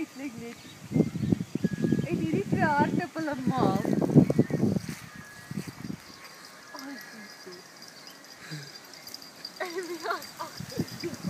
uitlê net. En hierdie twee hartappel en maal. Ai, dit is. En wie het agter?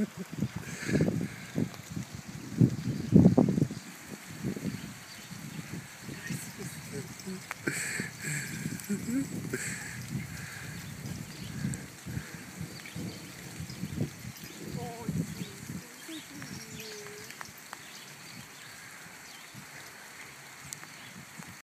Mm-hmm.